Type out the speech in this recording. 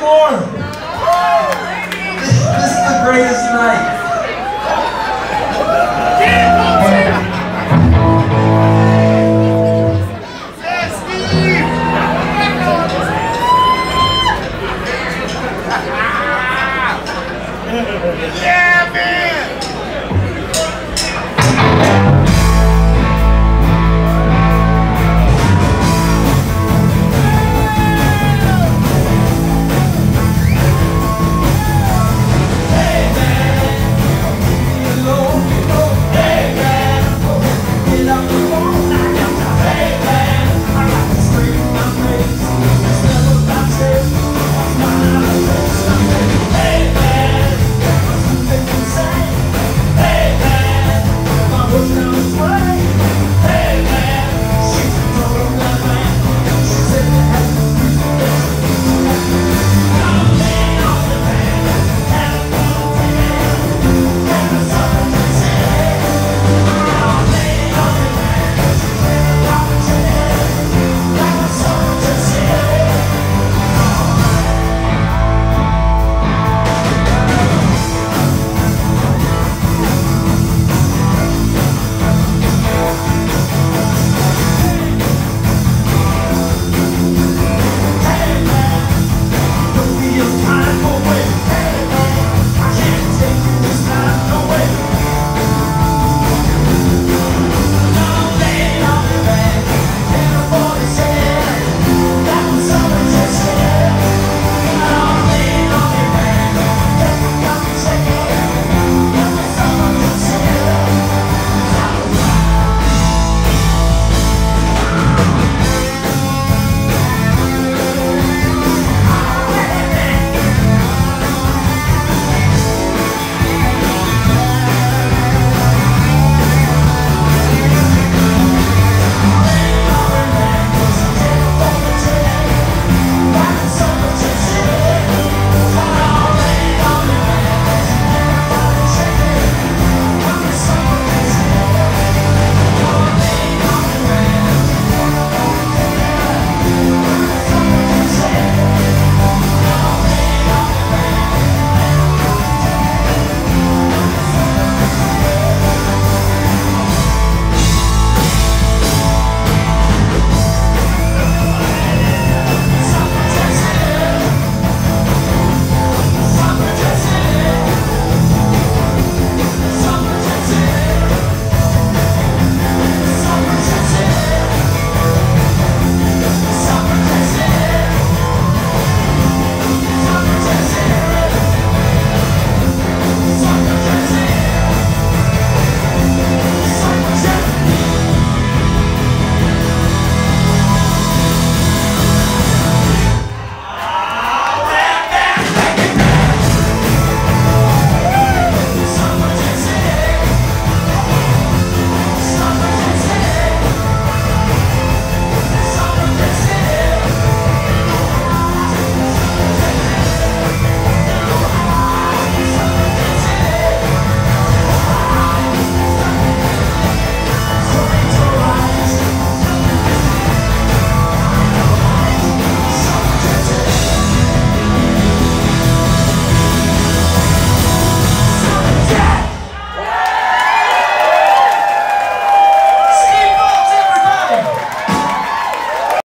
anymore.